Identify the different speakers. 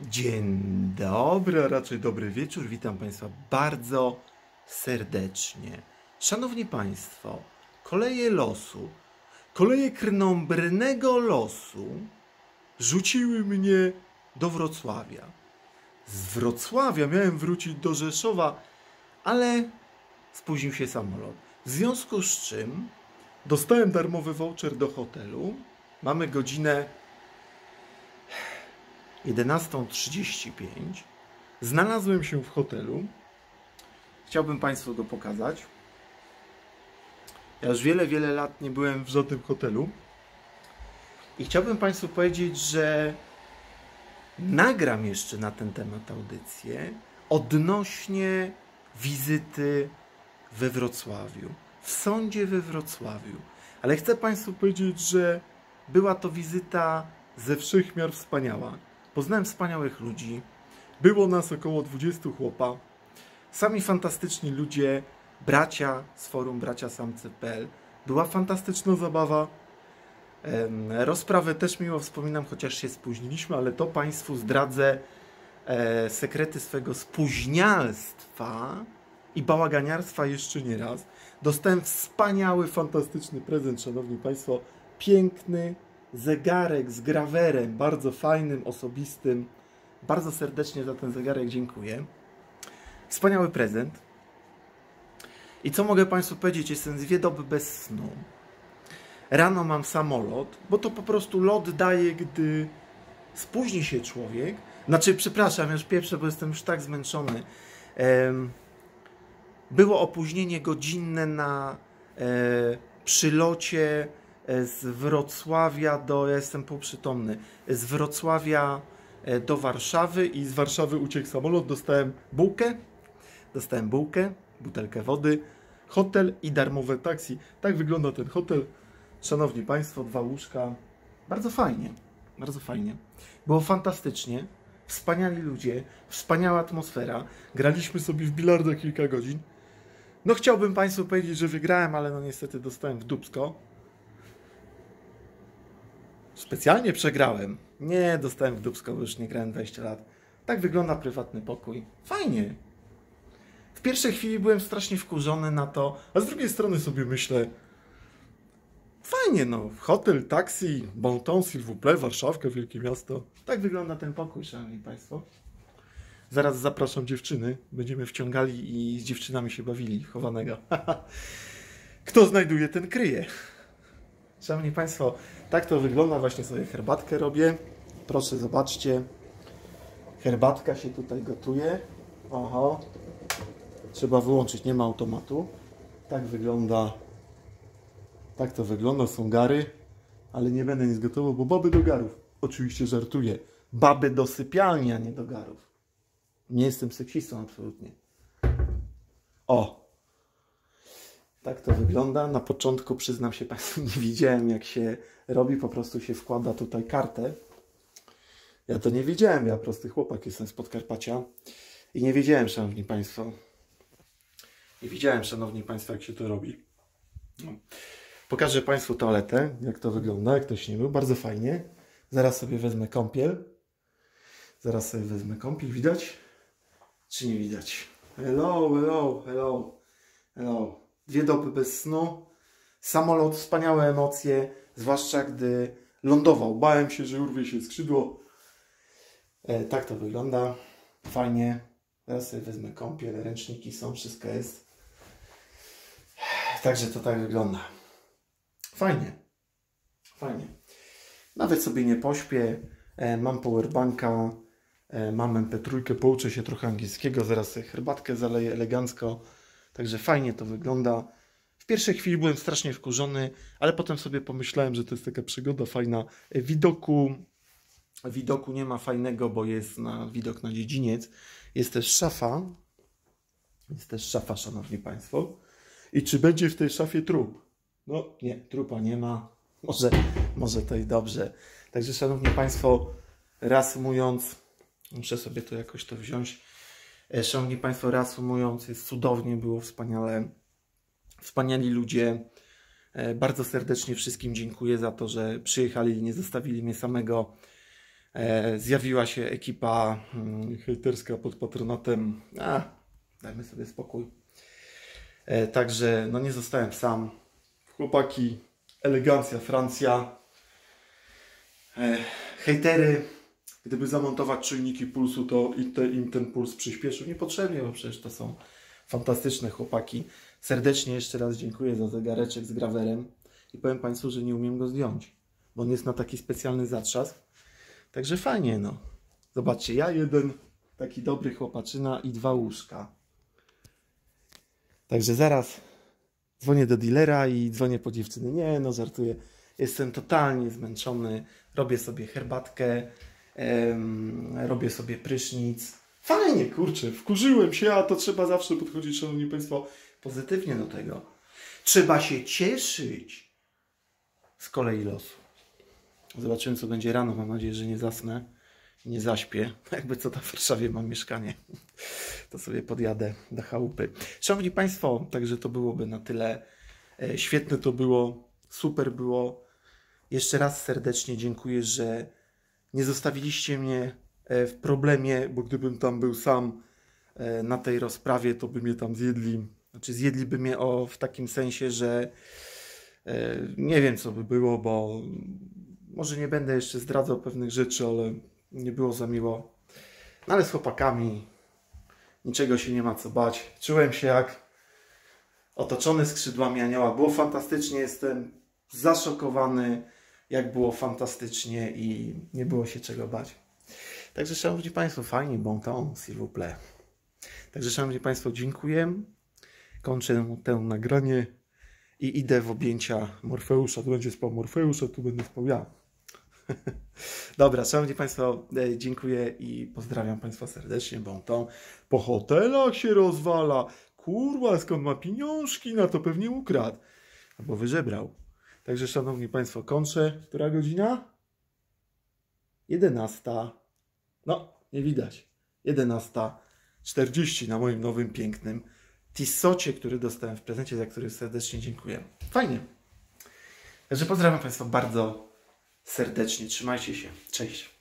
Speaker 1: Dzień dobry, a raczej dobry wieczór. Witam Państwa bardzo serdecznie. Szanowni Państwo, koleje losu, koleje krnąbrnego losu rzuciły mnie do Wrocławia. Z Wrocławia miałem wrócić do Rzeszowa, ale spóźnił się samolot. W związku z czym dostałem darmowy voucher do hotelu. Mamy godzinę 11.35 znalazłem się w hotelu. Chciałbym Państwu go pokazać. Ja już wiele, wiele lat nie byłem w żadnym hotelu. I chciałbym Państwu powiedzieć, że nagram jeszcze na ten temat audycję odnośnie wizyty we Wrocławiu, w sądzie we Wrocławiu. Ale chcę Państwu powiedzieć, że była to wizyta ze wszechmiar wspaniała. Poznałem wspaniałych ludzi. Było nas około 20 chłopa. Sami fantastyczni ludzie, bracia z forum bracia samcy.pl. Była fantastyczna zabawa. Rozprawę też miło wspominam, chociaż się spóźniliśmy, ale to Państwu zdradzę e, sekrety swego spóźnialstwa i bałaganiarstwa jeszcze nie raz. Dostałem wspaniały, fantastyczny prezent, Szanowni Państwo. Piękny, zegarek z grawerem, bardzo fajnym, osobistym. Bardzo serdecznie za ten zegarek dziękuję. Wspaniały prezent. I co mogę Państwu powiedzieć? Jestem dwie doby bez snu. Rano mam samolot, bo to po prostu lot daje, gdy spóźni się człowiek. Znaczy, przepraszam, już pierwsze, bo jestem już tak zmęczony. Było opóźnienie godzinne na e, przylocie z Wrocławia do, ja jestem półprzytomny, z Wrocławia e, do Warszawy i z Warszawy uciekł samolot, dostałem bułkę, dostałem bułkę, butelkę wody, hotel i darmowe taksi. Tak wygląda ten hotel. Szanowni Państwo, dwa łóżka. Bardzo fajnie, bardzo fajnie. Było fantastycznie, wspaniali ludzie, wspaniała atmosfera. Graliśmy sobie w bilarda kilka godzin. No chciałbym Państwu powiedzieć, że wygrałem, ale no niestety dostałem w dubsko. Specjalnie przegrałem. Nie, dostałem w dubsko, bo już nie grałem 20 lat. Tak wygląda prywatny pokój. Fajnie. W pierwszej chwili byłem strasznie wkurzony na to, a z drugiej strony sobie myślę, fajnie no, hotel, taksi, bon ton, s'il wielkie miasto. Tak wygląda ten pokój, szanowni państwo. Zaraz zapraszam dziewczyny, będziemy wciągali i z dziewczynami się bawili, chowanego. Kto znajduje, ten kryje. Szanowni Państwo, tak to wygląda. Właśnie sobie herbatkę robię. Proszę, zobaczcie. Herbatka się tutaj gotuje. Oho. Trzeba wyłączyć, nie ma automatu. Tak wygląda. Tak to wygląda. Są gary, ale nie będę nic gotował, bo baby do garów. Oczywiście żartuję. Baby do sypialni, a nie do garów. Nie jestem seksistą absolutnie. O, tak to wygląda. Na początku, przyznam się Państwu, nie widziałem jak się robi. Po prostu się wkłada tutaj kartę. Ja to nie wiedziałem. Ja prosty chłopak jestem z Podkarpacia. I nie wiedziałem, Szanowni Państwo. Nie widziałem, Szanowni Państwo, jak się to robi. No. Pokażę Państwu toaletę, jak to wygląda, jak ktoś nie był. Bardzo fajnie. Zaraz sobie wezmę kąpiel. Zaraz sobie wezmę kąpiel. Widać? Czy nie widać? Hello, hello, hello, hello dwie doby bez snu, samolot, wspaniałe emocje, zwłaszcza gdy lądował. Bałem się, że urwie się skrzydło. E, tak to wygląda. Fajnie. Teraz sobie wezmę kąpiel, ręczniki są, wszystko jest. Także to tak wygląda. Fajnie. Fajnie. Nawet sobie nie pośpię. E, mam powerbanka, e, mam MP3, pouczę się trochę angielskiego, zaraz herbatkę zaleję elegancko. Także fajnie to wygląda. W pierwszej chwili byłem strasznie wkurzony, ale potem sobie pomyślałem, że to jest taka przygoda fajna. Widoku, widoku nie ma fajnego, bo jest na widok na dziedziniec. Jest też szafa. Jest też szafa, szanowni państwo. I czy będzie w tej szafie trup? No nie, trupa nie ma. Może, może to i dobrze. Także szanowni państwo, reasumując, muszę sobie tu jakoś to wziąć. E, szanowni Państwo, reasumując, jest cudownie, było wspaniale. Wspaniali ludzie. E, bardzo serdecznie wszystkim dziękuję za to, że przyjechali i nie zostawili mnie samego. E, zjawiła się ekipa mm, hejterska pod patronatem. A, dajmy sobie spokój. Także no nie zostałem sam. Chłopaki, elegancja, Francja. Hejtery, gdyby zamontować czujniki pulsu, to i te, im ten puls przyspieszył. Niepotrzebnie, bo przecież to są fantastyczne chłopaki. Serdecznie jeszcze raz dziękuję za zegareczek z grawerem i powiem Państwu, że nie umiem go zdjąć, bo on jest na taki specjalny zatrzask. Także fajnie, no. Zobaczcie, ja jeden taki dobry chłopaczyna i dwa łóżka. Także zaraz dzwonię do dealera i dzwonię po dziewczyny. Nie, no żartuję. Jestem totalnie zmęczony. Robię sobie herbatkę, robię sobie prysznic. Fajnie, kurczę, wkurzyłem się, a to trzeba zawsze podchodzić, szanowni państwo, pozytywnie do tego. Trzeba się cieszyć z kolei losu. Zobaczymy, co będzie rano. Mam nadzieję, że nie zasnę i nie zaśpię. Jakby co, to w Warszawie mam mieszkanie. To sobie podjadę do chałupy. Szanowni Państwo, także to byłoby na tyle. E, Świetne to było, super było. Jeszcze raz serdecznie dziękuję, że nie zostawiliście mnie e, w problemie, bo gdybym tam był sam e, na tej rozprawie, to by mnie tam zjedli. Znaczy zjedliby mnie o, w takim sensie, że e, nie wiem co by było, bo może nie będę jeszcze zdradzał pewnych rzeczy, ale nie było za miło. No ale z chłopakami niczego się nie ma co bać. Czułem się jak otoczony skrzydłami anioła. Było fantastycznie, jestem zaszokowany, jak było fantastycznie i nie było się czego bać. Także szanowni Państwo, fajnie, bon ton, s'il vous plaît. Także szanowni Państwo, dziękuję. Kończę tę nagranie i idę w objęcia Morfeusza. Tu będzie spał Morfeusz, a tu będę spał ja. Dobra, szanowni Państwo, e, dziękuję i pozdrawiam Państwa serdecznie, bon ton. Po hotelach się rozwala. Kurwa, skąd ma pieniążki? Na to pewnie ukradł. Albo wyżebrał. Także, szanowni Państwo, kończę. Która godzina? 11. No, nie widać. 11.40 na moim nowym, pięknym Tissocie, który dostałem w prezencie, za który serdecznie dziękuję. Fajnie. Także pozdrawiam Państwa bardzo serdecznie. Trzymajcie się. Cześć.